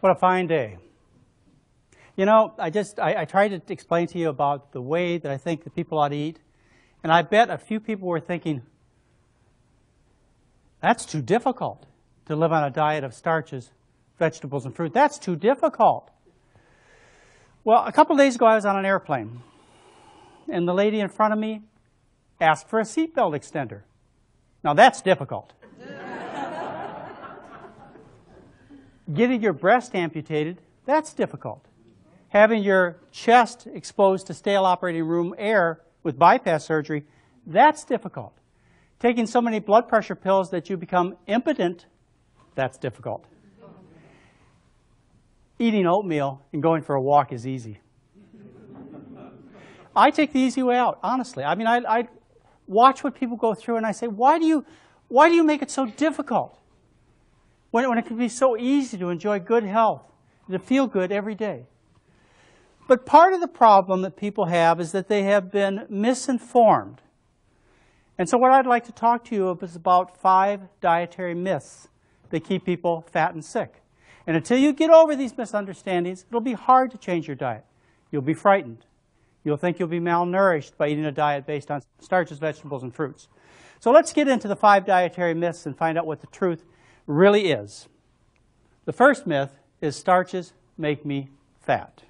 What a fine day. You know, I just, I, I tried to explain to you about the way that I think that people ought to eat, and I bet a few people were thinking, that's too difficult to live on a diet of starches, vegetables, and fruit. That's too difficult. Well, a couple days ago, I was on an airplane, and the lady in front of me asked for a seatbelt extender. Now, that's difficult. Getting your breast amputated, that's difficult. Having your chest exposed to stale operating room air with bypass surgery, that's difficult. Taking so many blood pressure pills that you become impotent, that's difficult. Eating oatmeal and going for a walk is easy. I take the easy way out, honestly. I mean, I, I watch what people go through and I say, why do you, why do you make it so difficult? When, when it can be so easy to enjoy good health, to feel good every day. But part of the problem that people have is that they have been misinformed. And so what I'd like to talk to you about is about five dietary myths that keep people fat and sick. And until you get over these misunderstandings, it'll be hard to change your diet. You'll be frightened. You'll think you'll be malnourished by eating a diet based on starches, vegetables, and fruits. So let's get into the five dietary myths and find out what the truth really is. The first myth is starches make me fat.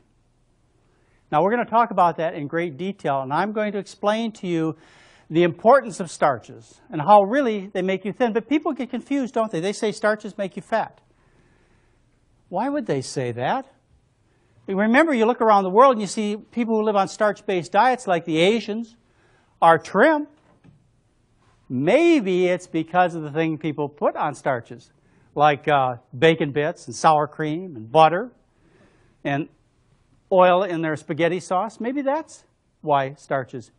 Now, we're going to talk about that in great detail, and I'm going to explain to you the importance of starches and how really they make you thin. But people get confused, don't they? They say starches make you fat. Why would they say that? Remember, you look around the world and you see people who live on starch-based diets like the Asians are trim. Maybe it's because of the thing people put on starches, like uh, bacon bits and sour cream and butter and oil in their spaghetti sauce. Maybe that's why starches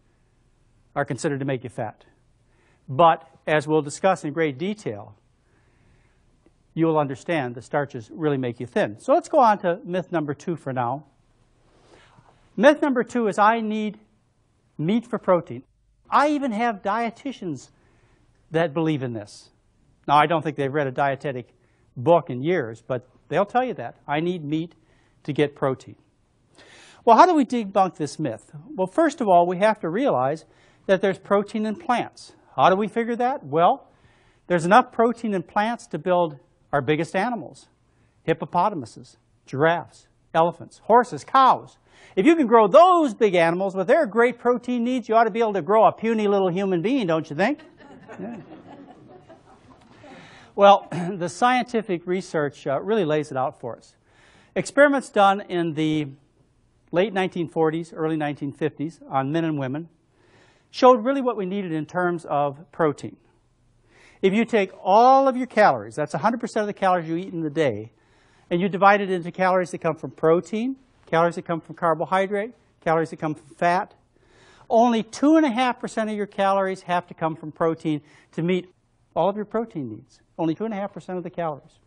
are considered to make you fat. But as we'll discuss in great detail, you will understand the starches really make you thin. So let's go on to myth number two for now. Myth number two is I need meat for protein. I even have dietitians that believe in this. Now, I don't think they've read a dietetic book in years, but they'll tell you that. I need meat to get protein. Well, how do we debunk this myth? Well, first of all, we have to realize that there's protein in plants. How do we figure that? Well, there's enough protein in plants to build our biggest animals, hippopotamuses, giraffes, elephants, horses, cows. If you can grow those big animals with their great protein needs, you ought to be able to grow a puny little human being, don't you think? Yeah. Well, the scientific research uh, really lays it out for us. Experiments done in the late 1940s, early 1950s on men and women showed really what we needed in terms of protein. If you take all of your calories, that's 100% of the calories you eat in the day, and you divide it into calories that come from protein, calories that come from carbohydrate, calories that come from fat, only 2.5% of your calories have to come from protein to meet all of your protein needs. Only 2.5% of the calories.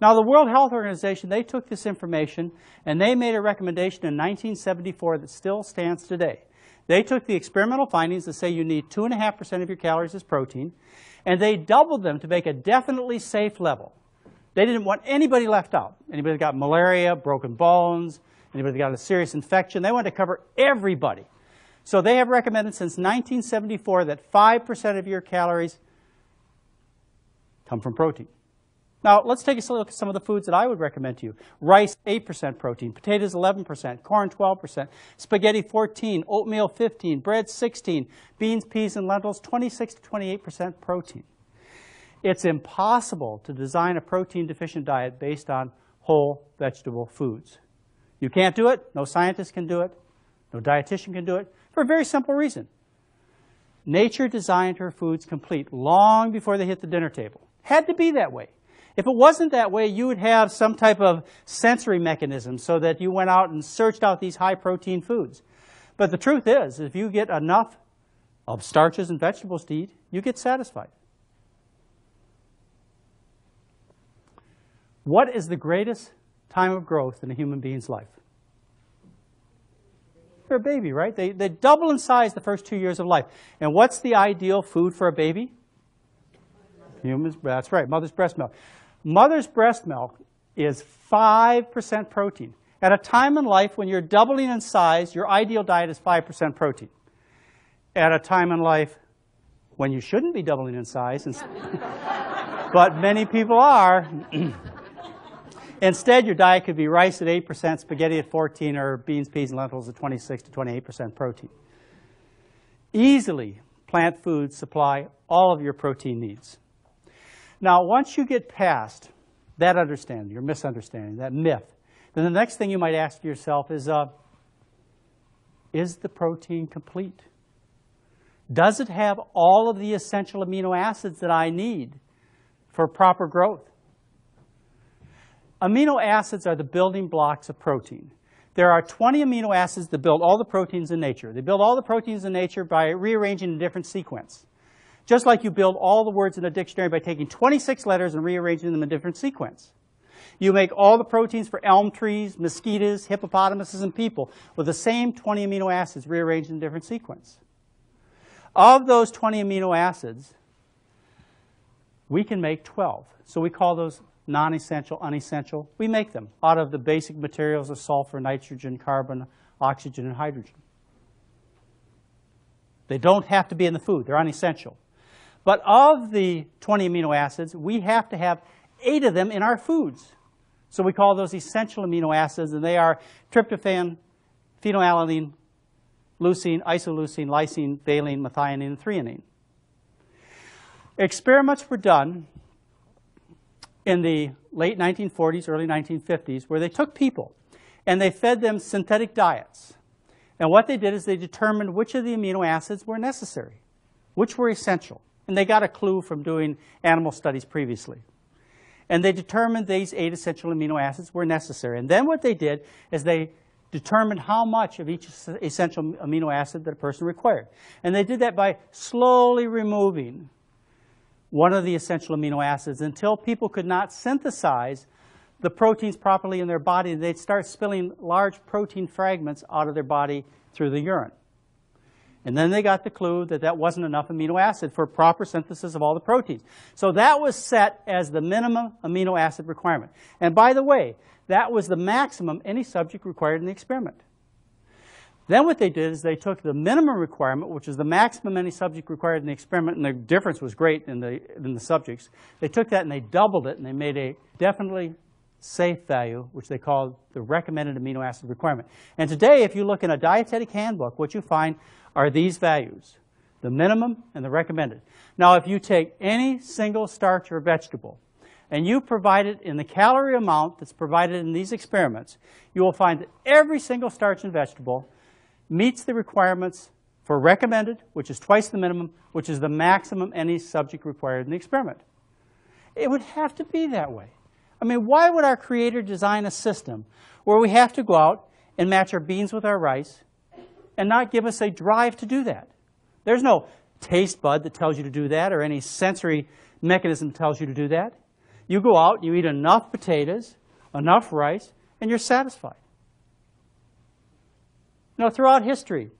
Now, the World Health Organization, they took this information and they made a recommendation in 1974 that still stands today. They took the experimental findings that say you need 2.5% of your calories as protein, and they doubled them to make a definitely safe level. They didn't want anybody left out. Anybody that got malaria, broken bones, anybody got a serious infection. They want to cover everybody. So they have recommended since 1974 that 5% of your calories come from protein. Now, let's take a look at some of the foods that I would recommend to you. Rice, 8% protein. Potatoes, 11%. Corn, 12%. Spaghetti, 14. Oatmeal, 15. Bread, 16. Beans, peas, and lentils, 26 to 28% protein. It's impossible to design a protein-deficient diet based on whole vegetable foods. You can't do it. No scientist can do it. No dietitian can do it for a very simple reason. Nature designed her foods complete long before they hit the dinner table. Had to be that way. If it wasn't that way, you would have some type of sensory mechanism so that you went out and searched out these high protein foods. But the truth is, if you get enough of starches and vegetables to eat, you get satisfied. What is the greatest time of growth in a human being's life. They're a baby, right? They, they double in size the first two years of life. And what's the ideal food for a baby? Humans, that's right, mother's breast milk. Mother's breast milk is 5% protein. At a time in life when you're doubling in size, your ideal diet is 5% protein. At a time in life when you shouldn't be doubling in size, but many people are, instead your diet could be rice at 8%, spaghetti at 14, or beans, peas, and lentils at 26 to 28% protein. Easily, plant foods supply all of your protein needs. Now, once you get past that understanding, your misunderstanding, that myth, then the next thing you might ask yourself is, uh, is the protein complete? Does it have all of the essential amino acids that I need for proper growth? Amino acids are the building blocks of protein. There are 20 amino acids that build all the proteins in nature. They build all the proteins in nature by rearranging a different sequence. Just like you build all the words in a dictionary by taking 26 letters and rearranging them in a different sequence. You make all the proteins for elm trees, mosquitoes, hippopotamuses, and people with the same 20 amino acids rearranged in a different sequence. Of those 20 amino acids, we can make 12. So we call those non-essential, unessential. We make them out of the basic materials of sulfur, nitrogen, carbon, oxygen, and hydrogen. They don't have to be in the food. They're unessential. But of the 20 amino acids, we have to have eight of them in our foods. So we call those essential amino acids, and they are tryptophan, phenylalanine, leucine, isoleucine, lysine, valine, methionine, and threonine. Experiments were done in the late 1940s, early 1950s, where they took people and they fed them synthetic diets. And what they did is they determined which of the amino acids were necessary, which were essential. And they got a clue from doing animal studies previously. And they determined these eight essential amino acids were necessary. And then what they did is they determined how much of each essential amino acid that a person required. And they did that by slowly removing one of the essential amino acids until people could not synthesize the proteins properly in their body. They'd start spilling large protein fragments out of their body through the urine. And then they got the clue that that wasn't enough amino acid for proper synthesis of all the proteins. So that was set as the minimum amino acid requirement. And by the way, that was the maximum any subject required in the experiment. Then what they did is they took the minimum requirement, which is the maximum any subject required in the experiment, and the difference was great in the, in the subjects. They took that and they doubled it, and they made a definitely safe value, which they called the recommended amino acid requirement. And today, if you look in a dietetic handbook, what you find are these values, the minimum and the recommended. Now, if you take any single starch or vegetable, and you provide it in the calorie amount that's provided in these experiments, you will find that every single starch and vegetable meets the requirements for recommended, which is twice the minimum, which is the maximum any subject required in the experiment. It would have to be that way. I mean, why would our creator design a system where we have to go out and match our beans with our rice and not give us a drive to do that? There's no taste bud that tells you to do that or any sensory mechanism tells you to do that. You go out, you eat enough potatoes, enough rice, and you're satisfied. Now, throughout history,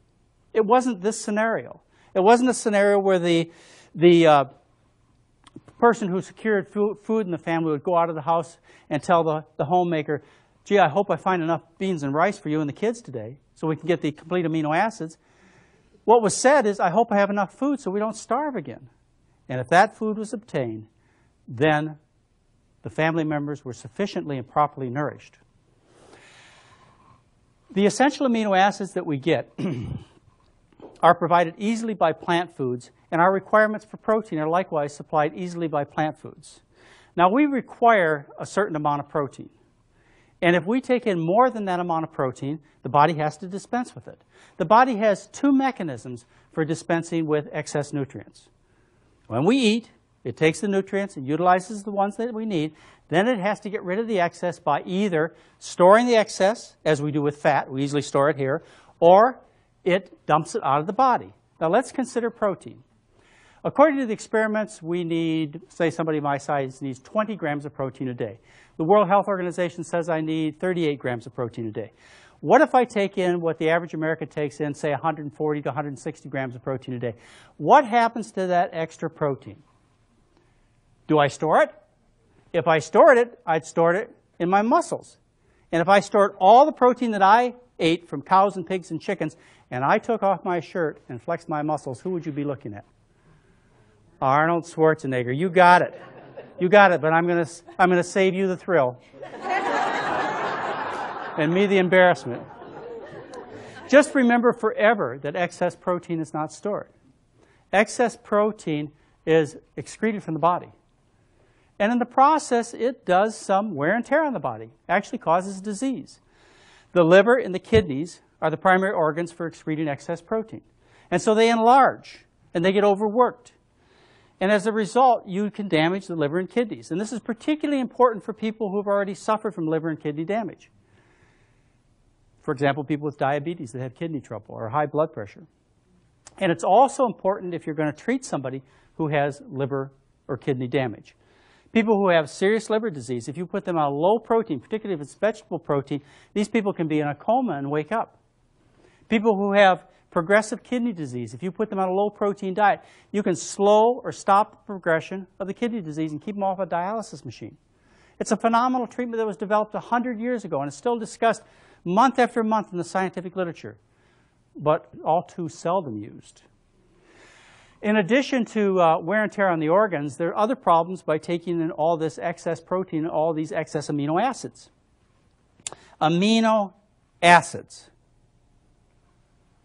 it wasn't this scenario. It wasn't a scenario where the, the uh, person who secured food in the family would go out of the house and tell the, the homemaker, gee, I hope I find enough beans and rice for you and the kids today so we can get the complete amino acids. What was said is, I hope I have enough food so we don't starve again. And if that food was obtained, then the family members were sufficiently and properly nourished. The essential amino acids that we get are provided easily by plant foods, and our requirements for protein are likewise supplied easily by plant foods. Now, we require a certain amount of protein. And if we take in more than that amount of protein, the body has to dispense with it. The body has two mechanisms for dispensing with excess nutrients. When we eat, it takes the nutrients and utilizes the ones that we need. Then it has to get rid of the excess by either storing the excess, as we do with fat, we easily store it here, or it dumps it out of the body. Now let's consider protein. According to the experiments, we need, say somebody my size needs 20 grams of protein a day. The World Health Organization says I need 38 grams of protein a day. What if I take in what the average American takes in, say 140 to 160 grams of protein a day? What happens to that extra protein? Do I store it? If I stored it, I'd store it in my muscles. And if I stored all the protein that I ate from cows and pigs and chickens, and I took off my shirt and flexed my muscles, who would you be looking at? Arnold Schwarzenegger. You got it. You got it, but I'm going to I'm going to save you the thrill. and me the embarrassment. Just remember forever that excess protein is not stored. Excess protein is excreted from the body. And in the process, it does some wear and tear on the body, actually causes disease. The liver and the kidneys are the primary organs for excreting excess protein. And so they enlarge and they get overworked. And as a result, you can damage the liver and kidneys. And this is particularly important for people who have already suffered from liver and kidney damage. For example, people with diabetes that have kidney trouble or high blood pressure. And it's also important if you're going to treat somebody who has liver or kidney damage. People who have serious liver disease, if you put them on a low protein, particularly if it's vegetable protein, these people can be in a coma and wake up. People who have progressive kidney disease, if you put them on a low protein diet, you can slow or stop the progression of the kidney disease and keep them off a dialysis machine. It's a phenomenal treatment that was developed 100 years ago and is still discussed month after month in the scientific literature, but all too seldom used. In addition to uh, wear and tear on the organs, there are other problems by taking in all this excess protein and all these excess amino acids. Amino acids.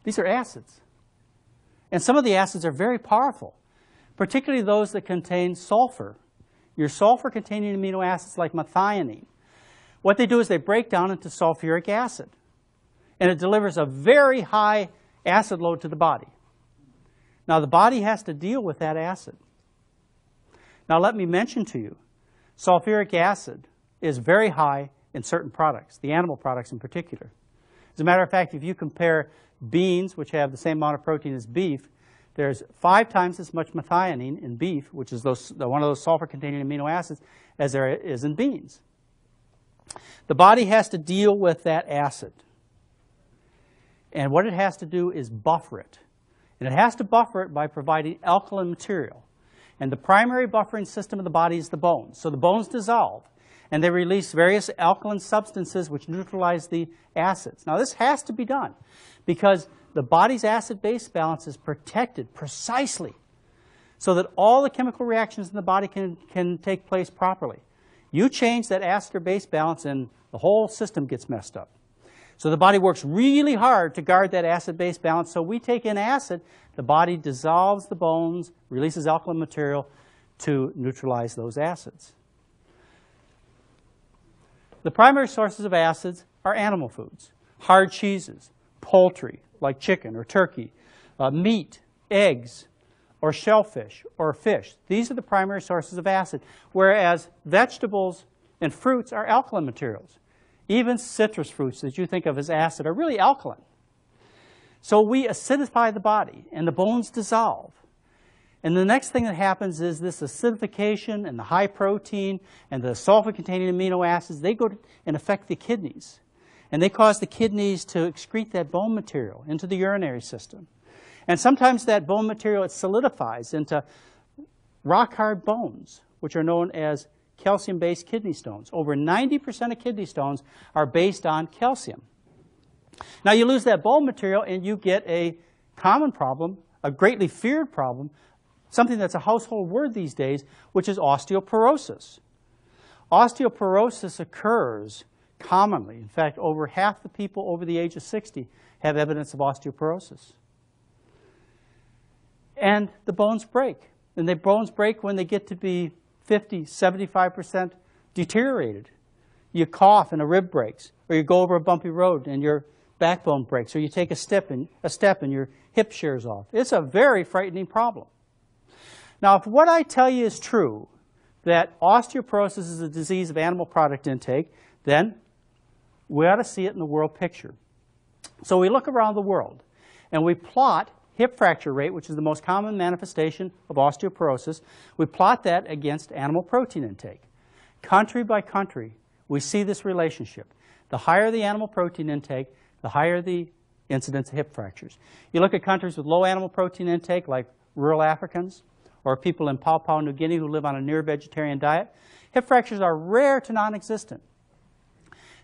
These are acids. And some of the acids are very powerful, particularly those that contain sulfur. Your sulfur-containing amino acids like methionine. What they do is they break down into sulfuric acid. And it delivers a very high acid load to the body. Now, the body has to deal with that acid. Now, let me mention to you, sulfuric acid is very high in certain products, the animal products in particular. As a matter of fact, if you compare beans, which have the same amount of protein as beef, there's five times as much methionine in beef, which is those, one of those sulfur-containing amino acids, as there is in beans. The body has to deal with that acid. And what it has to do is buffer it. And it has to buffer it by providing alkaline material. And the primary buffering system of the body is the bones. So the bones dissolve, and they release various alkaline substances which neutralize the acids. Now this has to be done because the body's acid-base balance is protected precisely so that all the chemical reactions in the body can, can take place properly. You change that acid or base balance and the whole system gets messed up. So the body works really hard to guard that acid-base balance. So we take in acid, the body dissolves the bones, releases alkaline material to neutralize those acids. The primary sources of acids are animal foods, hard cheeses, poultry, like chicken or turkey, uh, meat, eggs, or shellfish or fish. These are the primary sources of acid, whereas vegetables and fruits are alkaline materials. Even citrus fruits that you think of as acid are really alkaline. So we acidify the body, and the bones dissolve. And the next thing that happens is this acidification and the high protein and the sulfur-containing amino acids, they go and affect the kidneys. And they cause the kidneys to excrete that bone material into the urinary system. And sometimes that bone material, it solidifies into rock-hard bones, which are known as calcium-based kidney stones. Over 90% of kidney stones are based on calcium. Now you lose that bone material and you get a common problem, a greatly feared problem, something that's a household word these days, which is osteoporosis. Osteoporosis occurs commonly. In fact, over half the people over the age of 60 have evidence of osteoporosis. And the bones break. And the bones break when they get to be 50, 75% deteriorated. You cough and a rib breaks, or you go over a bumpy road and your backbone breaks, or you take a step and, a step and your hip shears off. It's a very frightening problem. Now, if what I tell you is true, that osteoporosis is a disease of animal product intake, then we ought to see it in the world picture. So we look around the world and we plot hip fracture rate, which is the most common manifestation of osteoporosis, we plot that against animal protein intake. Country by country, we see this relationship. The higher the animal protein intake, the higher the incidence of hip fractures. You look at countries with low animal protein intake, like rural Africans, or people in Papua New Guinea who live on a near vegetarian diet, hip fractures are rare to non-existent.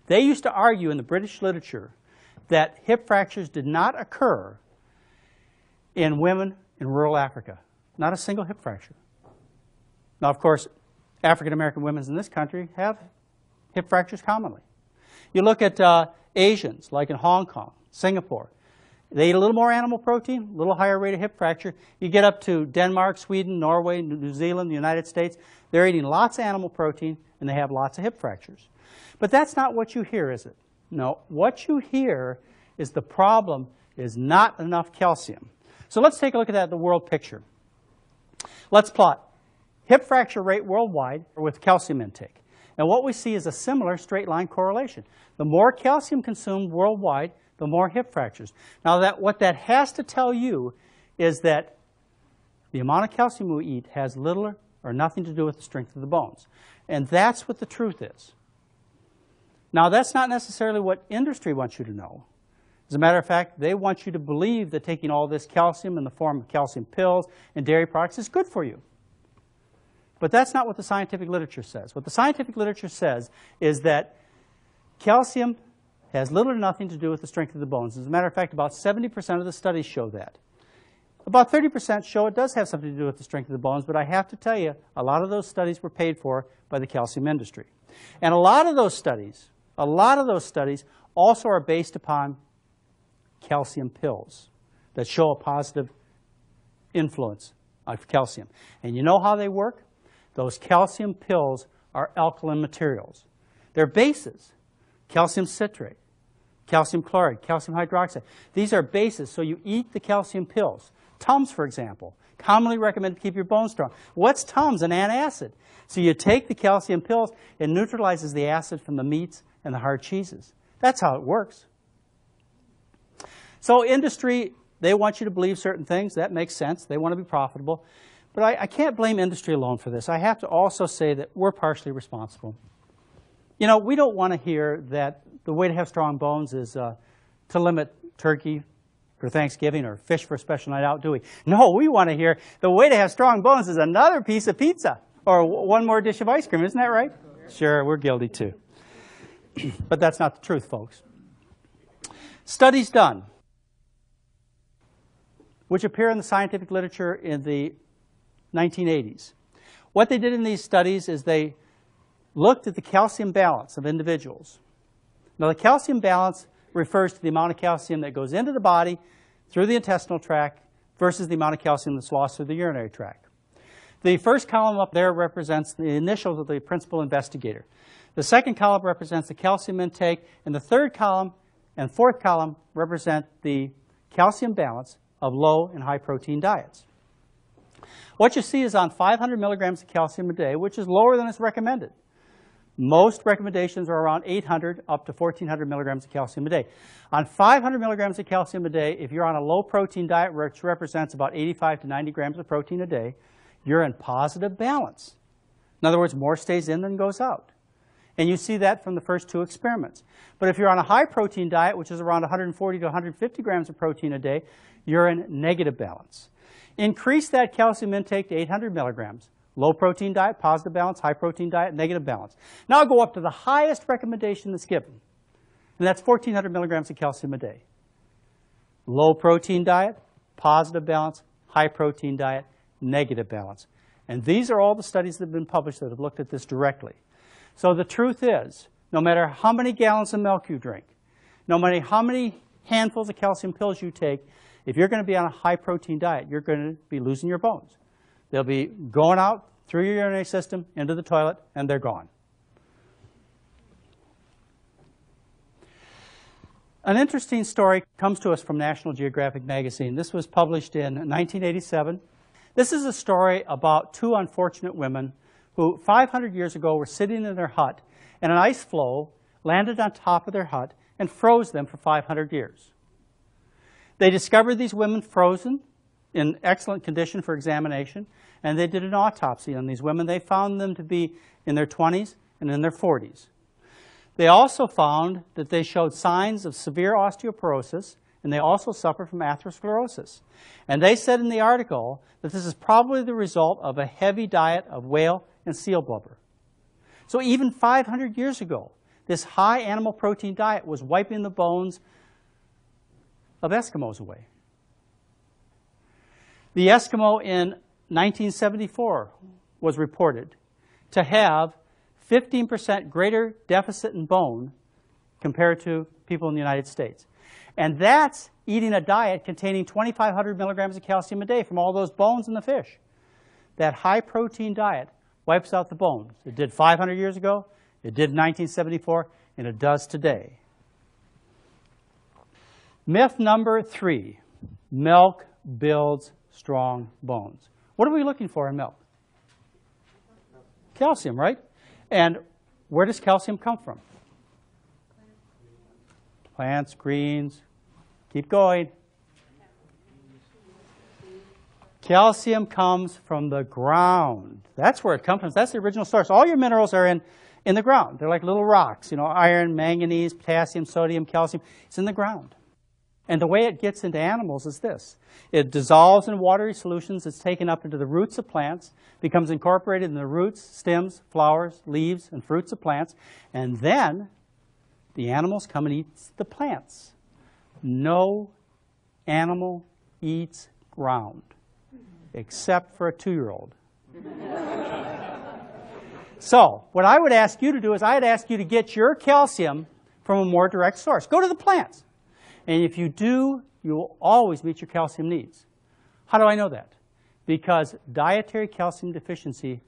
They used to argue in the British literature that hip fractures did not occur in women in rural Africa. Not a single hip fracture. Now, of course, African American women in this country have hip fractures commonly. You look at uh, Asians, like in Hong Kong, Singapore, they eat a little more animal protein, a little higher rate of hip fracture. You get up to Denmark, Sweden, Norway, New Zealand, the United States, they're eating lots of animal protein and they have lots of hip fractures. But that's not what you hear, is it? No, what you hear is the problem is not enough calcium. So let's take a look at that the world picture. Let's plot hip fracture rate worldwide with calcium intake. And what we see is a similar straight line correlation. The more calcium consumed worldwide, the more hip fractures. Now, that, what that has to tell you is that the amount of calcium we eat has little or nothing to do with the strength of the bones. And that's what the truth is. Now, that's not necessarily what industry wants you to know. As a matter of fact, they want you to believe that taking all this calcium in the form of calcium pills and dairy products is good for you. But that's not what the scientific literature says. What the scientific literature says is that calcium has little or nothing to do with the strength of the bones. As a matter of fact, about 70% of the studies show that. About 30% show it does have something to do with the strength of the bones, but I have to tell you, a lot of those studies were paid for by the calcium industry. And a lot of those studies, a lot of those studies also are based upon calcium pills that show a positive influence of calcium. And you know how they work? Those calcium pills are alkaline materials. They're bases calcium citrate, calcium chloride, calcium hydroxide. These are bases, so you eat the calcium pills. Tums, for example, commonly recommended to keep your bones strong. What's Tums? An antacid. So you take the calcium pills, it neutralizes the acid from the meats and the hard cheeses. That's how it works. So industry, they want you to believe certain things. That makes sense. They want to be profitable. But I, I can't blame industry alone for this. I have to also say that we're partially responsible. You know, we don't want to hear that the way to have strong bones is uh, to limit turkey for Thanksgiving or fish for a special night out, do we? No, we want to hear the way to have strong bones is another piece of pizza or one more dish of ice cream. Isn't that right? Sure, we're guilty too. but that's not the truth, folks. Studies done, which appear in the scientific literature in the 1980s. What they did in these studies is they looked at the calcium balance of individuals. Now, the calcium balance refers to the amount of calcium that goes into the body through the intestinal tract versus the amount of calcium that's lost through the urinary tract. The first column up there represents the initials of the principal investigator. The second column represents the calcium intake, and the third column and fourth column represent the calcium balance of low and high protein diets. What you see is on 500 milligrams of calcium a day, which is lower than is recommended. Most recommendations are around 800 up to 1,400 milligrams of calcium a day. On 500 milligrams of calcium a day, if you're on a low protein diet, which represents about 85 to 90 grams of protein a day, you're in positive balance. In other words, more stays in than goes out. And you see that from the first two experiments. But if you're on a high protein diet, which is around 140 to 150 grams of protein a day, you're in negative balance. Increase that calcium intake to 800 milligrams. Low protein diet, positive balance, high protein diet, negative balance. Now go up to the highest recommendation that's given, and that's 1,400 milligrams of calcium a day. Low protein diet, positive balance, high protein diet, negative balance. And these are all the studies that have been published that have looked at this directly. So the truth is, no matter how many gallons of milk you drink, no matter how many handfuls of calcium pills you take, if you're going to be on a high protein diet, you're going to be losing your bones. They'll be going out through your urinary system, into the toilet, and they're gone. An interesting story comes to us from National Geographic magazine. This was published in 1987. This is a story about two unfortunate women who 500 years ago were sitting in their hut and an ice floe landed on top of their hut and froze them for 500 years. They discovered these women frozen in excellent condition for examination, and they did an autopsy on these women. They found them to be in their 20s and in their 40s. They also found that they showed signs of severe osteoporosis, and they also suffered from atherosclerosis. And they said in the article that this is probably the result of a heavy diet of whale and seal blubber. So even 500 years ago, This high animal protein diet was wiping the bones of Eskimos away. The Eskimo in 1974 was reported to have 15% greater deficit in bone compared to people in the United States. And that's eating a diet containing 2,500 milligrams of calcium a day from all those bones in the fish. That high protein diet wipes out the bones. It did 500 years ago, it did in 1974, and it does today. Myth number three milk builds strong bones. What are we looking for in milk? Calcium, right? And where does calcium come from? Plants, greens. Keep going. Calcium comes from the ground. That's where it comes from. That's the original source. All your minerals are in, in the ground. They're like little rocks, you know, iron, manganese, potassium, sodium, calcium. It's in the ground. And the way it gets into animals is this. It dissolves in watery solutions. It's taken up into the roots of plants, becomes incorporated in the roots, stems, flowers, leaves, and fruits of plants. And then the animals come and eat the plants. No animal eats ground except for a two-year-old. so what I would ask you to do is I'd ask you to get your calcium from a more direct source. Go to the plants. And if you do, you will always meet your calcium needs. How do I know that? Because dietary calcium deficiency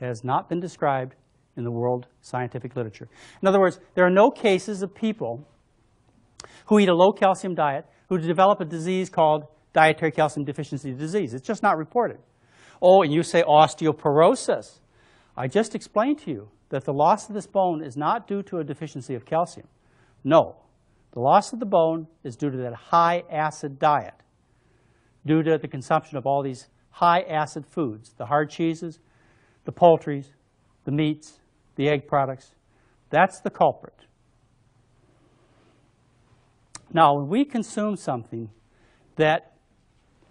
has not been described in the world scientific literature. In other words, there are no cases of people who eat a low calcium diet who develop a disease called dietary calcium deficiency disease. It's just not reported. Oh, and you say osteoporosis. I just explained to you that the loss of this bone is not due to a deficiency of calcium. No, the loss of the bone is due to that high acid diet, due to the consumption of all these high acid foods, the hard cheeses, the poultries, the meats, the egg products. That's the culprit. Now, when we consume something that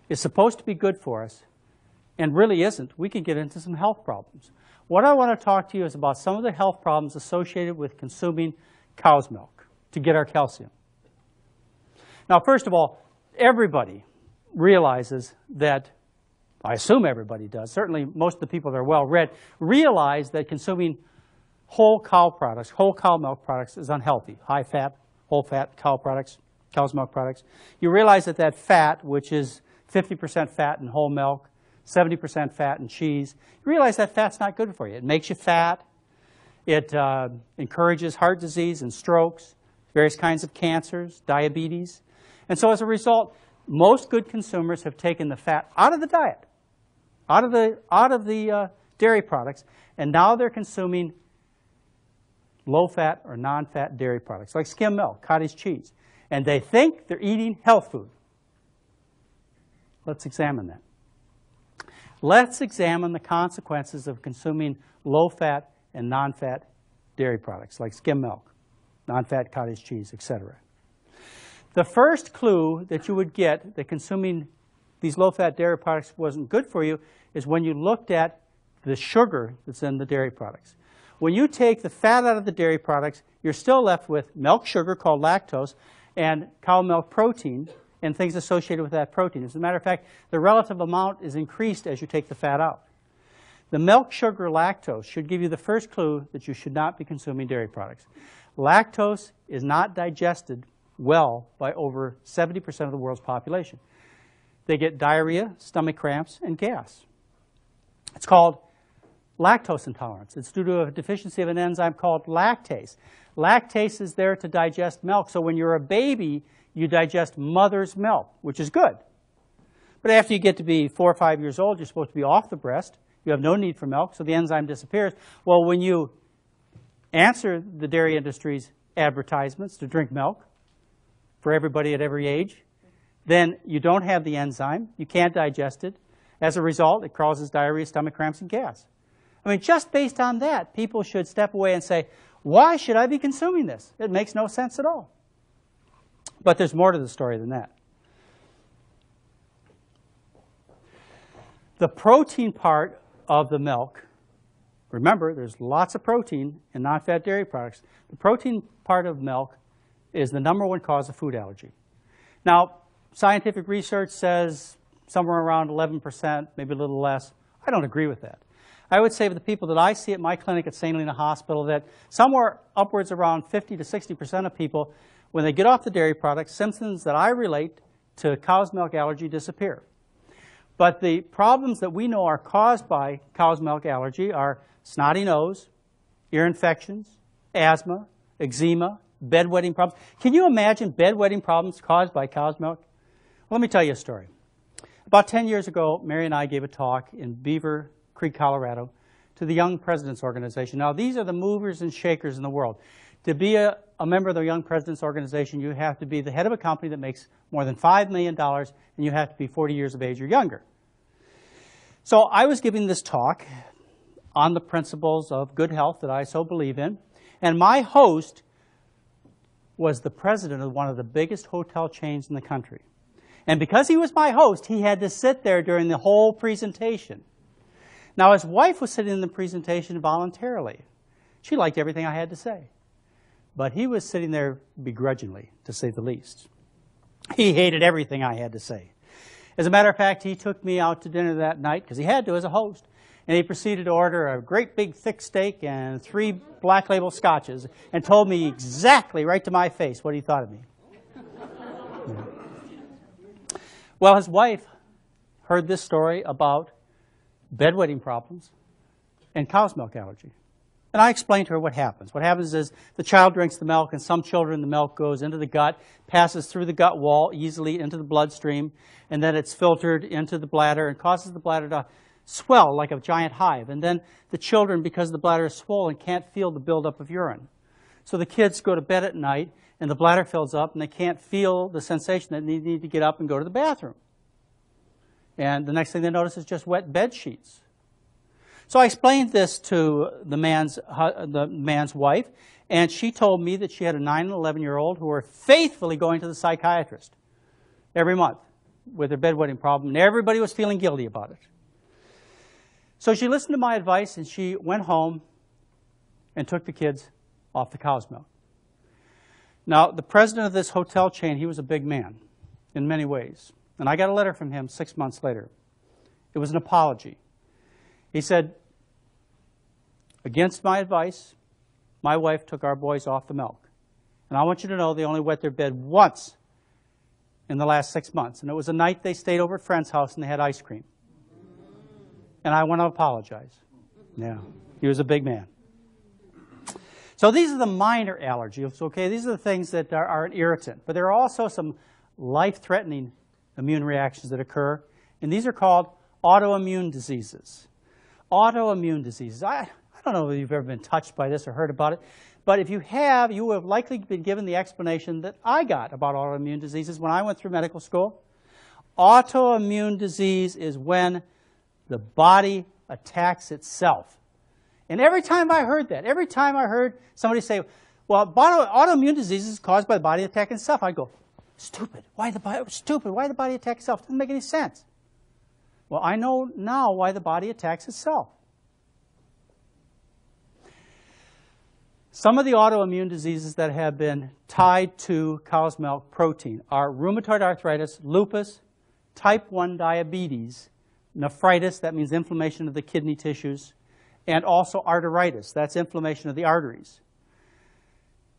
is supposed to be good for us and really isn't, we can get into some health problems. What I want to talk to you is about some of the health problems associated with consuming cow's milk to get our calcium. Now, first of all, everybody realizes that, I assume everybody does, certainly most of the people that are well read, realize that consuming whole cow products, whole cow milk products is unhealthy. High fat, whole fat cow products, cow's milk products. You realize that that fat, which is 50% fat in whole milk, 70% fat in cheese, you realize that fat's not good for you. It makes you fat. It uh, encourages heart disease and strokes, various kinds of cancers, diabetes. And so as a result, most good consumers have taken the fat out of the diet, out of the, out of the uh, dairy products, and now they're consuming low-fat or non-fat dairy products, like skim milk, cottage cheese. And they think they're eating health food. Let's examine that. Let's examine the consequences of consuming low-fat and non-fat dairy products, like skim milk, non-fat cottage cheese, etc. The first clue that you would get that consuming these low-fat dairy products wasn't good for you is when you looked at the sugar that's in the dairy products. When you take the fat out of the dairy products, you're still left with milk sugar called lactose and cow milk protein and things associated with that protein. As a matter of fact, the relative amount is increased as you take the fat out. The milk sugar lactose should give you the first clue that you should not be consuming dairy products. Lactose is not digested well by over 70% of the world's population. They get diarrhea, stomach cramps, and gas. It's called lactose intolerance. It's due to a deficiency of an enzyme called lactase. Lactase is there to digest milk, so when you're a baby, you digest mother's milk, which is good. But after you get to be four or five years old, you're supposed to be off the breast. You have no need for milk, so the enzyme disappears. Well, when you answer the dairy industry's advertisements to drink milk, for everybody at every age, then you don't have the enzyme. You can't digest it. As a result, it causes diarrhea, stomach cramps, and gas. I mean, just based on that, people should step away and say, why should I be consuming this? It makes no sense at all. But there's more to the story than that. The protein part of the milk, Remember, there's lots of protein in non-fat dairy products. The protein part of milk is the number one cause of food allergy. Now, scientific research says somewhere around 11%, maybe a little less. I don't agree with that. I would say for the people that I see at my clinic at St. Helena Hospital that somewhere upwards around 50 to 60% of people, when they get off the dairy products, symptoms that I relate to cow's milk allergy disappear. But the problems that we know are caused by cow's milk allergy are snotty nose, ear infections, asthma, eczema, bedwetting problems. Can you imagine bedwetting problems caused by cow's milk? Let me tell you a story. About 10 years ago, Mary and I gave a talk in Beaver Creek, Colorado, to the Young Presidents Organization. Now, these are the movers and shakers in the world. To be a, a member of the Young Presidents Organization, you have to be the head of a company that makes more than $5 million, and you have to be 40 years of age or younger. So I was giving this talk on the principles of good health that I so believe in, and my host was the president of one of the biggest hotel chains in the country. And because he was my host, he had to sit there during the whole presentation. Now, his wife was sitting in the presentation voluntarily. She liked everything I had to say. But he was sitting there begrudgingly, to say the least. He hated everything I had to say. As a matter of fact, he took me out to dinner that night, because he had to as a host, and he proceeded to order a great big thick steak and three black label scotches and told me exactly right to my face what he thought of me. Well, his wife heard this story about bedwetting problems and cow's milk allergy. And I explained to her what happens. What happens is the child drinks the milk, and some children, the milk goes into the gut, passes through the gut wall easily into the bloodstream, and then it's filtered into the bladder and causes the bladder to swell like a giant hive. And then the children, because the bladder is swollen, can't feel the buildup of urine. So the kids go to bed at night, and the bladder fills up, and they can't feel the sensation that they need to get up and go to the bathroom. And the next thing they notice is just wet bed sheets. So I explained this to the man's, the man's wife, and she told me that she had a 9 and 11 year old who were faithfully going to the psychiatrist every month with their bedwetting problem, and everybody was feeling guilty about it. So she listened to my advice, and she went home and took the kids off the cow's milk. Now, the president of this hotel chain, he was a big man in many ways. And I got a letter from him six months later. It was an apology. He said, Against my advice, my wife took our boys off the milk. And I want you to know they only wet their bed once in the last six months. And it was a night they stayed over at a friend's house and they had ice cream. And I want to apologize. Yeah, he was a big man. So these are the minor allergies, okay? These are the things that are, are an irritant. But there are also some life-threatening immune reactions that occur, and these are called autoimmune diseases. Autoimmune diseases. I, I don't know if you've ever been touched by this or heard about it, but if you have, you have likely been given the explanation that I got about autoimmune diseases when I went through medical school. Autoimmune disease is when the body attacks itself. And every time I heard that, every time I heard somebody say, well, autoimmune disease is caused by the body attacking itself, I go, stupid. Why the body, stupid. Why the body attack itself? Doesn't make any sense. Well, I know now why the body attacks itself. Some of the autoimmune diseases that have been tied to cow's milk protein are rheumatoid arthritis, lupus, type 1 diabetes, nephritis, that means inflammation of the kidney tissues, and also arteritis, that's inflammation of the arteries.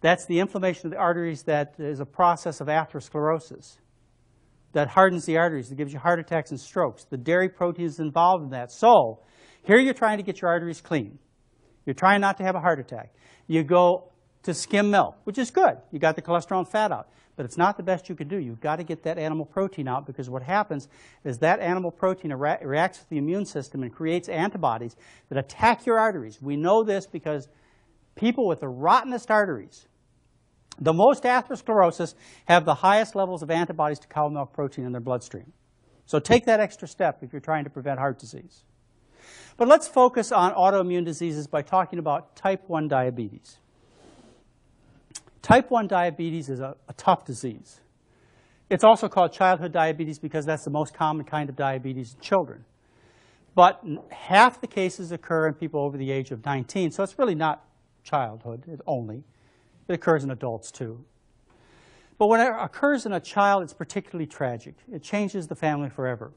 That's the inflammation of the arteries that is a process of atherosclerosis that hardens the arteries, that gives you heart attacks and strokes. The dairy protein is involved in that. So, here you're trying to get your arteries clean. You're trying not to have a heart attack. You go to skim milk, which is good. You got the cholesterol and fat out. But it's not the best you can do. You've got to get that animal protein out because what happens is that animal protein reacts with the immune system and creates antibodies that attack your arteries. We know this because people with the rottenest arteries, the most atherosclerosis, have the highest levels of antibodies to cow milk protein in their bloodstream. So take that extra step if you're trying to prevent heart disease. But let's focus on autoimmune diseases by talking about type 1 diabetes. Type 1 diabetes is a, a tough disease. It's also called childhood diabetes because that's the most common kind of diabetes in children. But half the cases occur in people over the age of 19, so it's really not childhood only. It occurs in adults too. But when it occurs in a child, it's particularly tragic. It changes the family forever.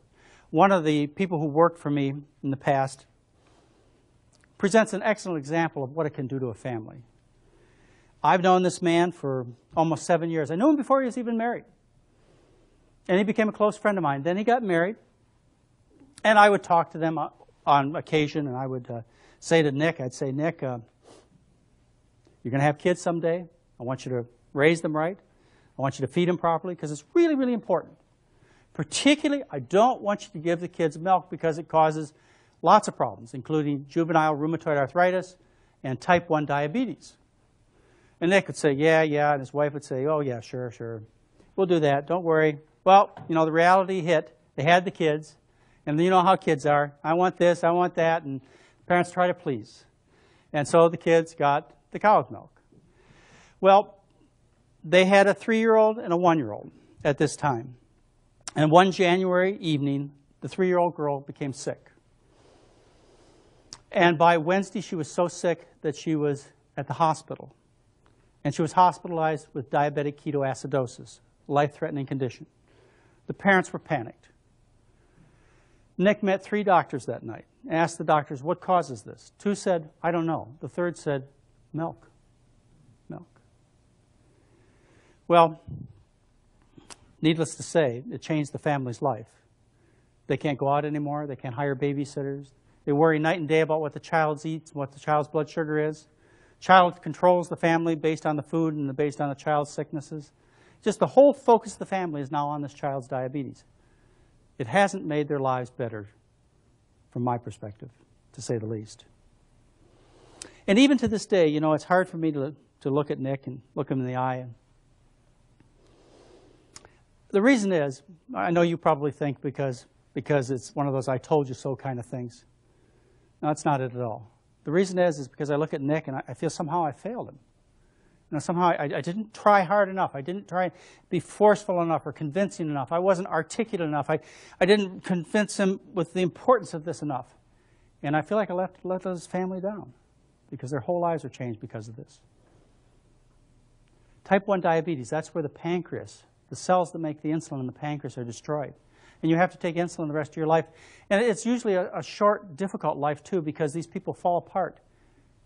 One of the people who worked for me in the past presents an excellent example of what it can do to a family. I've known this man for almost seven years. I knew him before he was even married. And he became a close friend of mine. Then he got married. And I would talk to them on occasion, and I would uh, say to Nick, I'd say, Nick, uh, you're going to have kids someday. I want you to raise them right. I want you to feed them properly because it's really, really important. Particularly, I don't want you to give the kids milk because it causes lots of problems, including juvenile rheumatoid arthritis and type 1 diabetes. And Nick would say, yeah, yeah, and his wife would say, oh, yeah, sure, sure. We'll do that. Don't worry. Well, you know, the reality hit. They had the kids. And you know how kids are. I want this, I want that, and parents try to please. And so the kids got the cow's milk. Well, they had a three-year-old and a one-year-old at this time. And one January evening, the three-year-old girl became sick. And by Wednesday, she was so sick that she was at the hospital. And she was hospitalized with diabetic ketoacidosis, life-threatening condition. The parents were panicked. Nick met three doctors that night asked the doctors, what causes this? Two said, I don't know. The third said, milk. Milk. Well, needless to say, it changed the family's life. They can't go out anymore. They can't hire babysitters. They worry night and day about what the child eats, what the child's blood sugar is. Child controls the family based on the food and based on the child's sicknesses. Just the whole focus of the family is now on this child's diabetes it hasn't made their lives better, from my perspective, to say the least. And even to this day, you know, it's hard for me to, to look at Nick and look him in the eye. And the reason is, I know you probably think because, because it's one of those I told you so kind of things. No, that's not it at all. The reason is, is because I look at Nick and I, I feel somehow I failed him. You know, somehow I, I, didn't try hard enough. I didn't try be forceful enough or convincing enough. I wasn't articulate enough. I, I didn't convince him with the importance of this enough. And I feel like I left, let his family down because their whole lives are changed because of this. Type 1 diabetes, that's where the pancreas, the cells that make the insulin in the pancreas are destroyed. And you have to take insulin the rest of your life. And it's usually a, a short, difficult life, too, because these people fall apart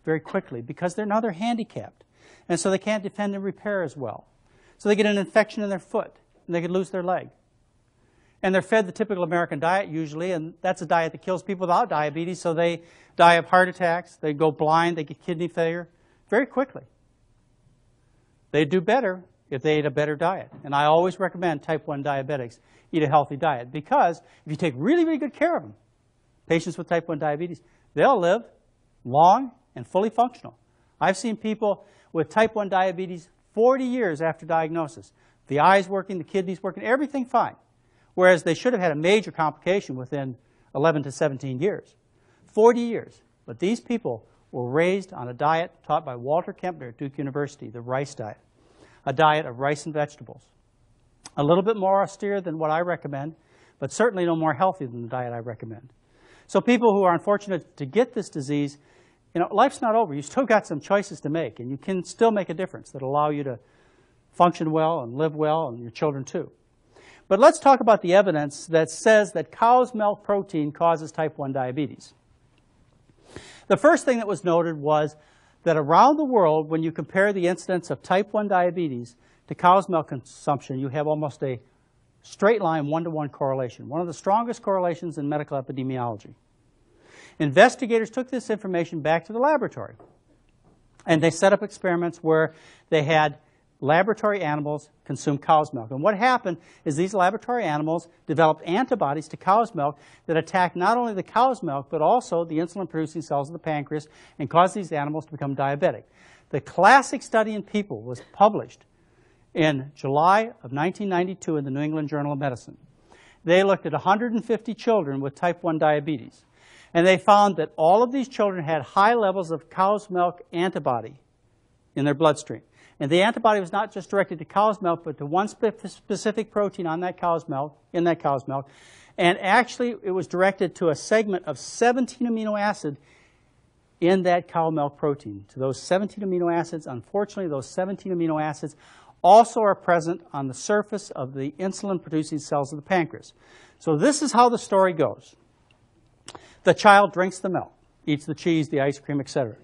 very quickly because they're now they're handicapped. And so they can't defend and repair as well. So they get an infection in their foot, and they could lose their leg. And they're fed the typical American diet usually, and that's a diet that kills people without diabetes, so they die of heart attacks, they go blind, they get kidney failure very quickly. They'd do better if they ate a better diet. And I always recommend type 1 diabetics eat a healthy diet because if you take really, really good care of them, patients with type 1 diabetes, they'll live long and fully functional. I've seen people with type 1 diabetes 40 years after diagnosis. The eyes working, the kidneys working, everything fine. Whereas they should have had a major complication within 11 to 17 years. 40 years. But these people were raised on a diet taught by Walter Kempner at Duke University, the rice diet, a diet of rice and vegetables. A little bit more austere than what I recommend, but certainly no more healthy than the diet I recommend. So people who are unfortunate to get this disease you know, life's not over. You still got some choices to make, and you can still make a difference that allow you to function well and live well, and your children too. But let's talk about the evidence that says that cow's milk protein causes type 1 diabetes. The first thing that was noted was that around the world, when you compare the incidence of type 1 diabetes to cow's milk consumption, you have almost a straight line one-to-one -one correlation, one of the strongest correlations in medical epidemiology. Investigators took this information back to the laboratory. And they set up experiments where they had laboratory animals consume cow's milk. And what happened is these laboratory animals developed antibodies to cow's milk that attack not only the cow's milk, but also the insulin-producing cells of the pancreas and cause these animals to become diabetic. The classic study in people was published in July of 1992 in the New England Journal of Medicine. They looked at 150 children with type 1 diabetes. And they found that all of these children had high levels of cow's milk antibody in their bloodstream. And the antibody was not just directed to cow's milk, but to one specific protein on that cow's milk, in that cow's milk. And actually, it was directed to a segment of 17 amino acid in that cow milk protein. To those 17 amino acids, unfortunately, those 17 amino acids also are present on the surface of the insulin-producing cells of the pancreas. So this is how the story goes. The child drinks the milk, eats the cheese, the ice cream, etc.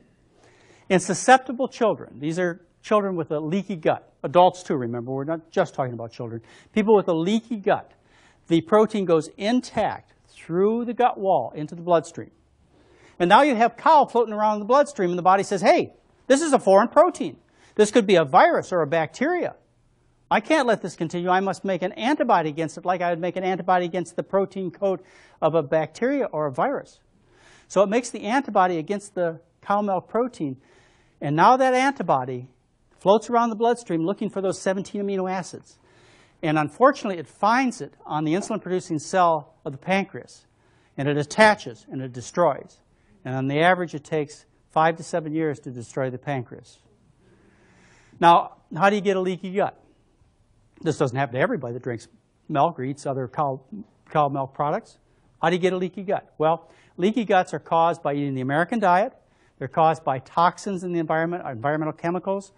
In susceptible children, these are children with a leaky gut, adults too, remember, we're not just talking about children. People with a leaky gut, the protein goes intact through the gut wall into the bloodstream. And now you have cow floating around in the bloodstream, and the body says, hey, this is a foreign protein. This could be a virus or a bacteria. I can't let this continue. I must make an antibody against it like I would make an antibody against the protein coat of a bacteria or a virus. So it makes the antibody against the cow milk protein. And now that antibody floats around the bloodstream looking for those 17 amino acids. And unfortunately, it finds it on the insulin-producing cell of the pancreas. And it attaches and it destroys. And on the average, it takes five to seven years to destroy the pancreas. Now, how do you get a leaky gut? This doesn't happen to everybody that drinks milk or eats other cow, cow milk products. How do you get a leaky gut? Well, leaky guts are caused by eating the American diet. They're caused by toxins in the environment, environmental chemicals.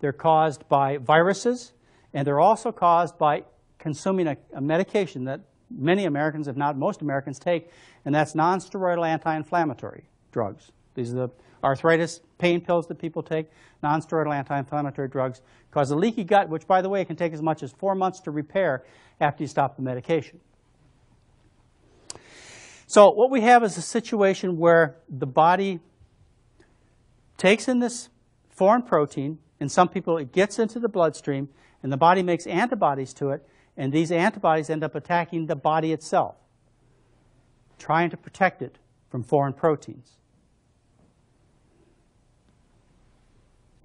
They're caused by viruses. And they're also caused by consuming a, a medication that many Americans, if not most Americans, take, and that's nonsteroidal anti-inflammatory drugs. These are the arthritis pain pills that people take, nonsteroidal anti-inflammatory drugs, cause a leaky gut, which, by the way, can take as much as four months to repair after you stop the medication. So what we have is a situation where the body takes in this foreign protein, in some people it gets into the bloodstream, and the body makes antibodies to it, and these antibodies end up attacking the body itself, trying to protect it from foreign proteins.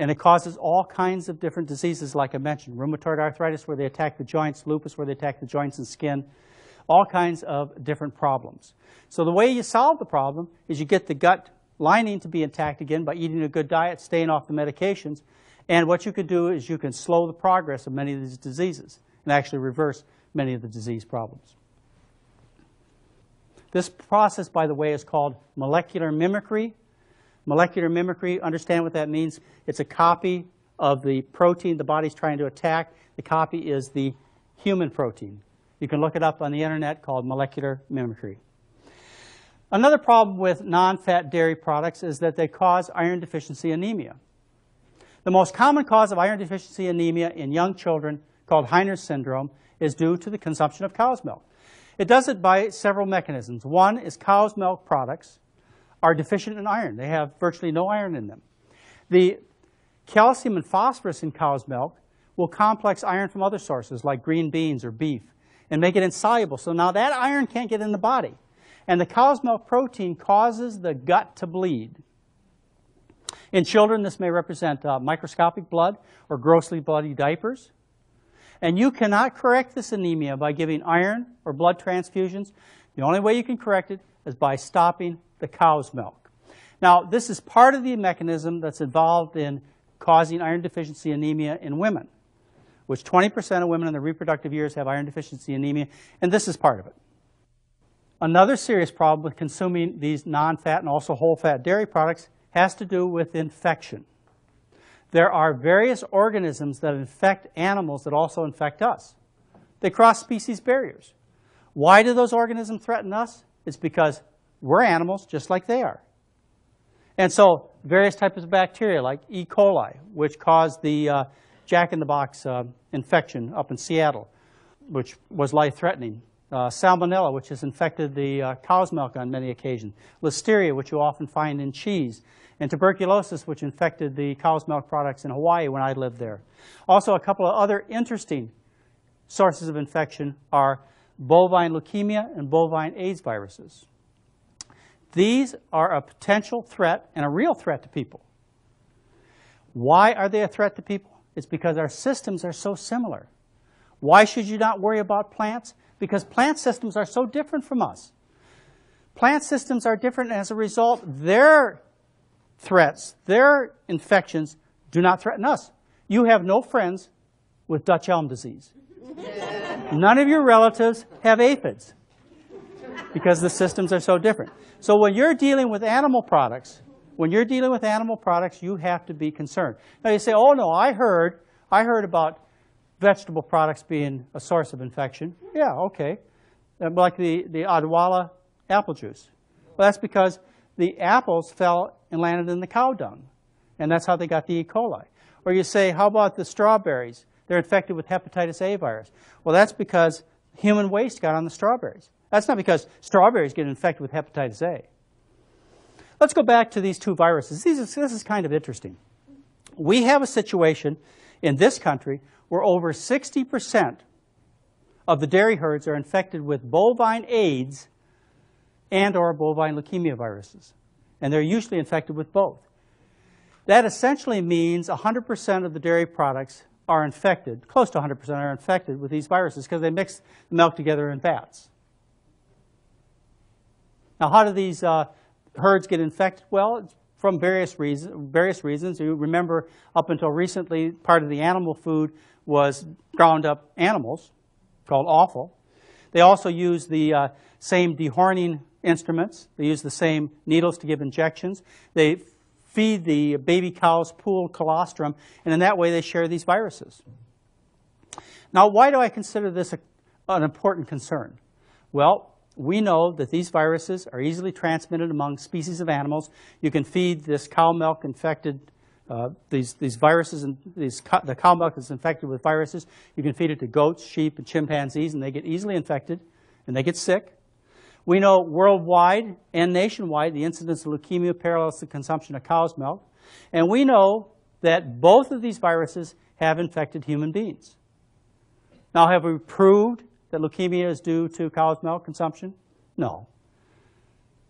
And it causes all kinds of different diseases, like I mentioned. Rheumatoid arthritis, where they attack the joints, lupus, where they attack the joints and skin, all kinds of different problems. So the way you solve the problem is you get the gut lining to be intact again by eating a good diet, staying off the medications. And what you can do is you can slow the progress of many of these diseases and actually reverse many of the disease problems. This process, by the way, is called molecular mimicry Molecular mimicry, understand what that means. It's a copy of the protein the body's trying to attack. The copy is the human protein. You can look it up on the internet called molecular mimicry. Another problem with non-fat dairy products is that they cause iron deficiency anemia. The most common cause of iron deficiency anemia in young children, called Heiner's syndrome, is due to the consumption of cow's milk. It does it by several mechanisms. One is cow's milk products are deficient in iron. They have virtually no iron in them. The calcium and phosphorus in cow's milk will complex iron from other sources like green beans or beef and make it insoluble. So now that iron can't get in the body. And the cow's milk protein causes the gut to bleed. In children, this may represent uh, microscopic blood or grossly bloody diapers. And you cannot correct this anemia by giving iron or blood transfusions. The only way you can correct it is by stopping the cow's milk. Now, this is part of the mechanism that's involved in causing iron deficiency anemia in women, which 20% of women in their reproductive years have iron deficiency anemia, and this is part of it. Another serious problem with consuming these non-fat and also whole-fat dairy products has to do with infection. There are various organisms that infect animals that also infect us. They cross species barriers. Why do those organisms threaten us? It's because we're animals just like they are. And so various types of bacteria like E. coli, which caused the uh, jack-in-the-box uh, infection up in Seattle, which was life-threatening. Uh, salmonella, which has infected the uh, cow's milk on many occasions. Listeria, which you often find in cheese. And tuberculosis, which infected the cow's milk products in Hawaii when I lived there. Also, a couple of other interesting sources of infection are bovine leukemia and bovine AIDS viruses. These are a potential threat and a real threat to people. Why are they a threat to people? It's because our systems are so similar. Why should you not worry about plants? Because plant systems are so different from us. Plant systems are different, and as a result, their threats, their infections, do not threaten us. You have no friends with Dutch elm disease. None of your relatives have aphids. Because the systems are so different. So when you're dealing with animal products, when you're dealing with animal products, you have to be concerned. Now you say, oh no, I heard, I heard about vegetable products being a source of infection. Yeah, okay. Uh, like the, the Odwalla apple juice. Well, that's because the apples fell and landed in the cow dung. And that's how they got the E. coli. Or you say, how about the strawberries? They're infected with hepatitis A virus. Well, that's because human waste got on the strawberries. That's not because strawberries get infected with hepatitis A. Let's go back to these two viruses. This is kind of interesting. We have a situation in this country where over 60% of the dairy herds are infected with bovine AIDS and or bovine leukemia viruses. And they're usually infected with both. That essentially means 100% of the dairy products are infected, close to 100% are infected with these viruses because they mix the milk together in vats. Now, how do these uh, herds get infected? Well, from various reasons. Various reasons. You remember, up until recently, part of the animal food was ground up animals, called offal. They also use the uh, same dehorning instruments. They use the same needles to give injections. They feed the baby cows pooled colostrum, and in that way they share these viruses. Now, why do I consider this a, an important concern? Well, we know that these viruses are easily transmitted among species of animals. You can feed this cow milk infected, uh, these, these viruses, and these, the cow milk is infected with viruses. You can feed it to goats, sheep, and chimpanzees, and they get easily infected, and they get sick. We know worldwide and nationwide the incidence of leukemia parallels the consumption of cow's milk. And we know that both of these viruses have infected human beings. Now, have we proved that leukemia is due to cow's milk consumption? No.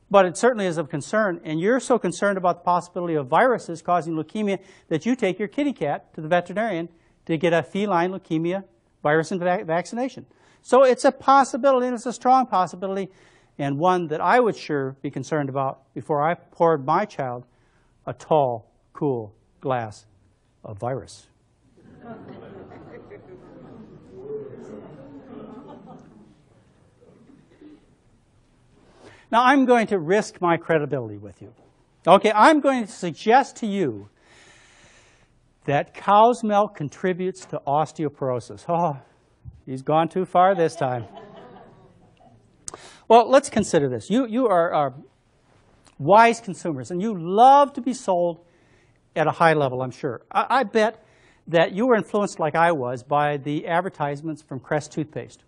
But it certainly is of concern, and you're so concerned about the possibility of viruses causing leukemia that you take your kitty cat to the veterinarian to get a feline leukemia virus vaccination. So it's a possibility, and it's a strong possibility and one that I would sure be concerned about before I poured my child a tall, cool glass of virus. now, I'm going to risk my credibility with you. Okay, I'm going to suggest to you that cow's milk contributes to osteoporosis. Oh, he's gone too far this time. Well, let's consider this. You, you are, are wise consumers, and you love to be sold at a high level, I'm sure. I, I, bet that you were influenced like I was by the advertisements from Crest toothpaste.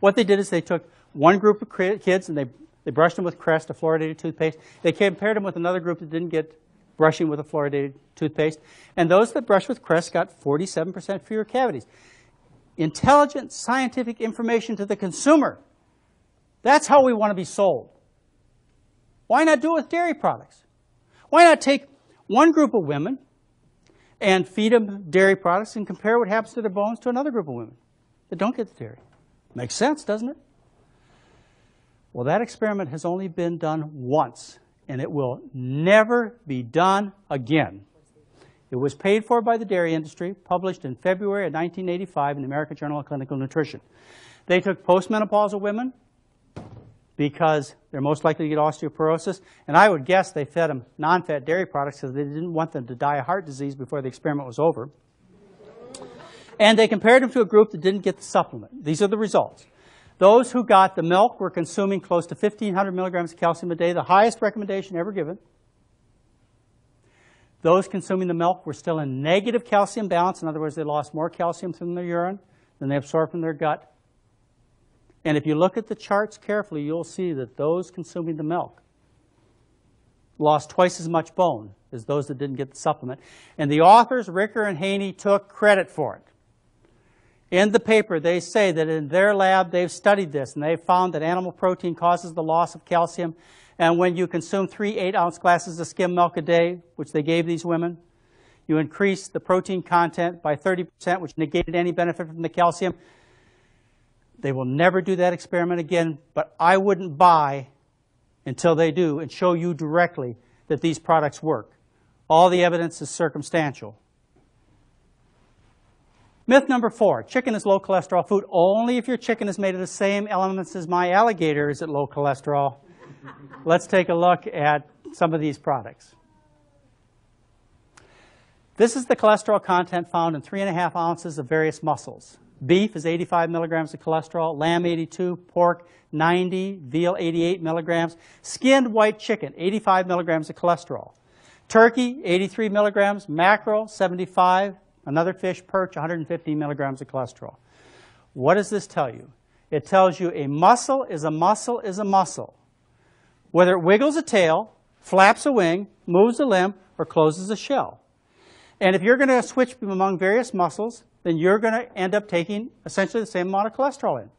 What they did is they took one group of kids and they, they brushed them with Crest, a fluoridated toothpaste. They compared them with another group that didn't get brushing with a fluoridated toothpaste. And those that brushed with Crest got 47% fewer cavities. Intelligent scientific information to the consumer that's how we want to be sold. Why not do it with dairy products? Why not take one group of women and feed them dairy products and compare what happens to their bones to another group of women that don't get the dairy? Makes sense, doesn't it? Well, that experiment has only been done once, and it will never be done again. It was paid for by the dairy industry, published in February of 1985 in the American Journal of Clinical Nutrition. They took postmenopausal women because they're most likely to get osteoporosis. And I would guess they fed them non-fat dairy products because they didn't want them to die of heart disease before the experiment was over. And they compared them to a group that didn't get the supplement. These are the results. Those who got the milk were consuming close to 1,500 milligrams of calcium a day, the highest recommendation ever given. Those consuming the milk were still in negative calcium balance. In other words, they lost more calcium from their urine than they absorbed from their gut. And if you look at the charts carefully, you'll see that those consuming the milk lost twice as much bone as those that didn't get the supplement. And the authors, Recker and Heaney, took credit for it. In the paper, they say that in their lab, they've studied this, and they've found that animal protein causes the loss of calcium. And when you consume three eight-ounce glasses of skim milk a day, which they gave these women, you increase the protein content by 30%, which negated any benefit from the calcium. They will never do that experiment again, but I wouldn't buy until they do and show you directly that these products work. All the evidence is circumstantial. Myth number four, chicken is low cholesterol food only if your chicken is made of the same elements as my alligator is it low cholesterol. Let's take a look at some of these products. This is the cholesterol content found in three and a half ounces of various muscles. Beef is 85 milligrams of cholesterol, lamb 82, pork 90, veal 88 milligrams, skinned white chicken 85 milligrams of cholesterol, turkey 83 milligrams, mackerel 75, another fish, perch 150 milligrams of cholesterol. What does this tell you? It tells you a muscle is a muscle is a muscle. Whether it wiggles a tail, flaps a wing, moves a limb, or closes a shell. And if you're going to switch among various muscles, then you're going to end up taking essentially the same amount of cholesterol in.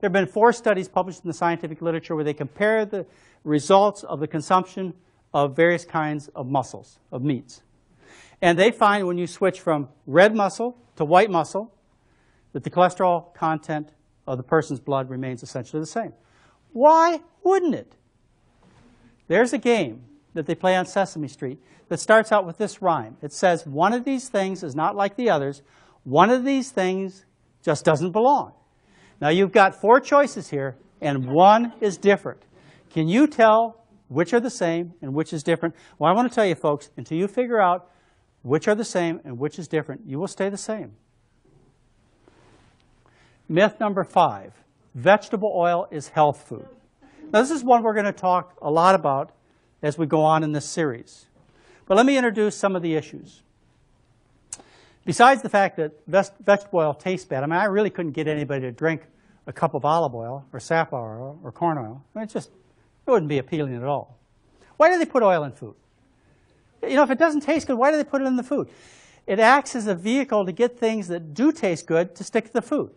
There have been four studies published in the scientific literature where they compare the results of the consumption of various kinds of muscles, of meats. And they find when you switch from red muscle to white muscle that the cholesterol content of the person's blood remains essentially the same. Why wouldn't it? There's a game that they play on Sesame Street that starts out with this rhyme. It says, one of these things is not like the others. One of these things just doesn't belong. Now you've got four choices here, and one is different. Can you tell which are the same and which is different? Well, I want to tell you, folks, until you figure out which are the same and which is different, you will stay the same. Myth number five, vegetable oil is health food. Now this is one we're going to talk a lot about as we go on in this series. But let me introduce some of the issues. Besides the fact that vegetable oil tastes bad, I mean, I really couldn't get anybody to drink a cup of olive oil or safflower oil or corn oil. I mean, it just it wouldn't be appealing at all. Why do they put oil in food? You know, if it doesn't taste good, why do they put it in the food? It acts as a vehicle to get things that do taste good to stick to the food.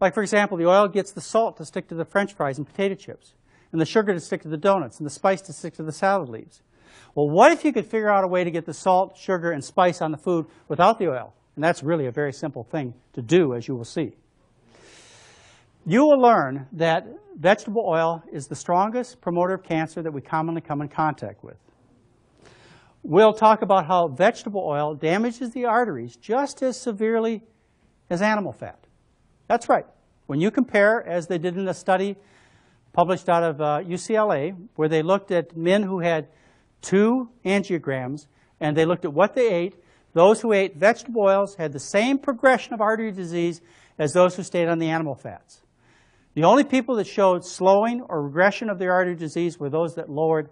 Like, for example, the oil gets the salt to stick to the french fries and potato chips, and the sugar to stick to the donuts, and the spice to stick to the salad leaves. Well, what if you could figure out a way to get the salt, sugar, and spice on the food without the oil? And that's really a very simple thing to do, as you will see. You will learn that vegetable oil is the strongest promoter of cancer that we commonly come in contact with. We'll talk about how vegetable oil damages the arteries just as severely as animal fat. That's right. When you compare, as they did in a study published out of uh, UCLA, where they looked at men who had two angiograms, and they looked at what they ate. Those who ate vegetable oils had the same progression of artery disease as those who stayed on the animal fats. The only people that showed slowing or regression of their artery disease were those that lowered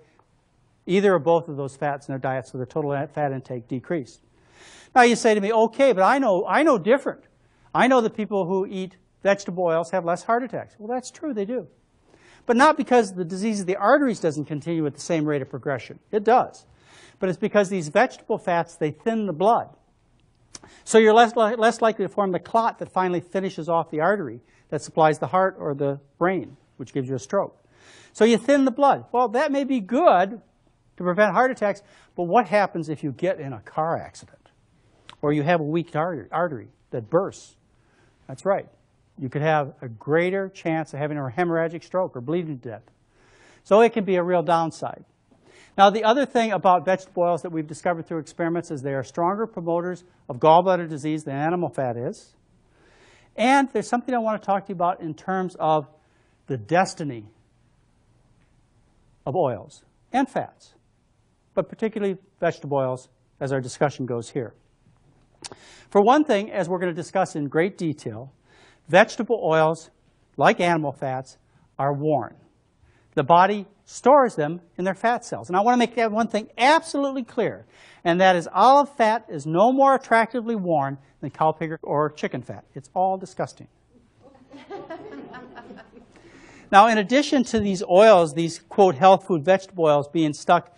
either or both of those fats in their diet, so their total fat intake decreased. Now you say to me, okay, but I know, I know different. I know that people who eat vegetable oils have less heart attacks. Well, that's true, they do but not because the disease of the arteries doesn't continue at the same rate of progression. It does. But it's because these vegetable fats, they thin the blood. So you're less, li less likely to form the clot that finally finishes off the artery that supplies the heart or the brain, which gives you a stroke. So you thin the blood. Well, that may be good to prevent heart attacks, but what happens if you get in a car accident? Or you have a weak artery, that bursts? That's right you could have a greater chance of having a hemorrhagic stroke or bleeding to death. So it can be a real downside. Now, the other thing about vegetable oils that we've discovered through experiments is they are stronger promoters of gallbladder disease than animal fat is. And there's something I want to talk to you about in terms of the destiny of oils and fats, but particularly vegetable oils as our discussion goes here. For one thing, as we're going to discuss in great detail, Vegetable oils, like animal fats, are worn. The body stores them in their fat cells. And I want to make that one thing absolutely clear, and that is olive fat is no more attractively worn than cow, pig, or chicken fat. It's all disgusting. now, in addition to these oils, these, quote, health food vegetable oils being stuck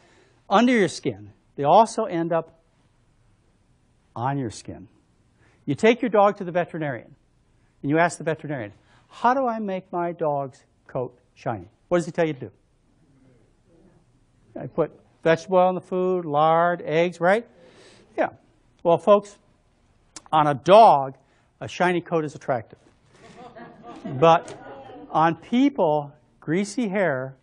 under your skin, they also end up on your skin. You take your dog to the veterinarian and you ask the veterinarian, how do I make my dog's coat shiny? What does he tell you to do? I put vegetable oil in the food, lard, eggs, right? Yeah. Well, folks, on a dog, a shiny coat is attractive. but on people, greasy hair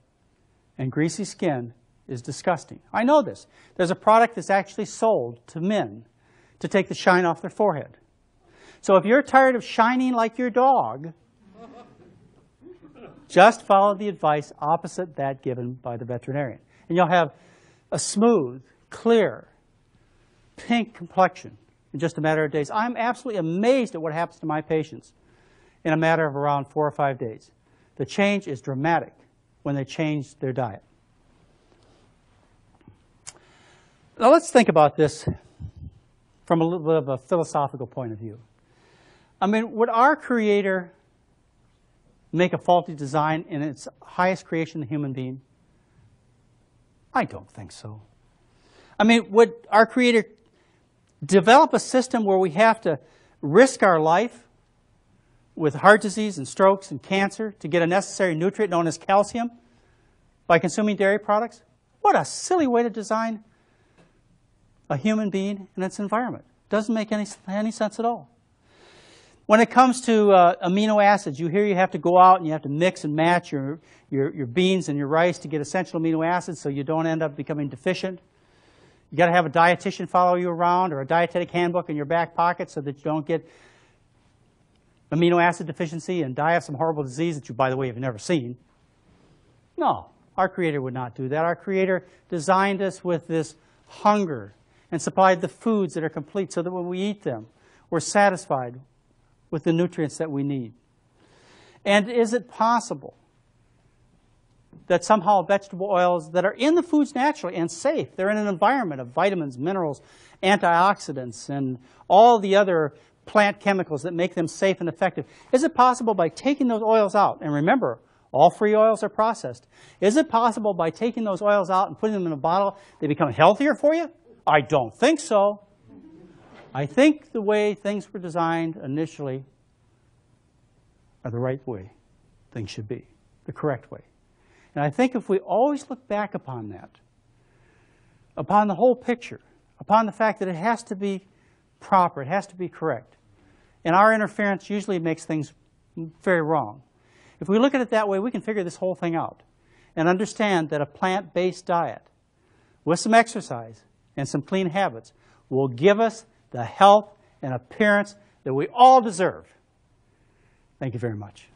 and greasy skin is disgusting. I know this. There's a product that's actually sold to men to take the shine off their forehead. So if you're tired of shining like your dog, just follow the advice opposite that given by the veterinarian. And you'll have a smooth, clear, pink complexion in just a matter of days. I'm absolutely amazed at what happens to my patients in a matter of around four or five days. The change is dramatic when they change their diet. Now let's think about this from a little bit of a philosophical point of view. I mean, would our Creator make a faulty design in its highest creation, the human being? I don't think so. I mean, would our Creator develop a system where we have to risk our life with heart disease and strokes and cancer to get a necessary nutrient known as calcium by consuming dairy products? What a silly way to design a human being and its environment. Doesn't make any, any sense at all. When it comes to uh, amino acids, you hear you have to go out and you have to mix and match your, your, your beans and your rice to get essential amino acids so you don't end up becoming deficient. You got to have a dietitian follow you around or a dietetic handbook in your back pocket so that you don't get amino acid deficiency and die of some horrible disease that you, by the way, have never seen. No, our Creator would not do that. Our Creator designed us with this hunger and supplied the foods that are complete so that when we eat them, we're satisfied with the nutrients that we need. And is it possible that somehow vegetable oils that are in the foods naturally and safe, they're in an environment of vitamins, minerals, antioxidants, and all the other plant chemicals that make them safe and effective, is it possible by taking those oils out, and remember, all free oils are processed, is it possible by taking those oils out and putting them in a bottle, they become healthier for you? I don't think so. I think the way things were designed initially are the right way things should be, the correct way. And I think if we always look back upon that, upon the whole picture, upon the fact that it has to be proper, it has to be correct, and our interference usually makes things very wrong. If we look at it that way, we can figure this whole thing out and understand that a plant-based diet with some exercise and some clean habits will give us the health and appearance that we all deserve. Thank you very much.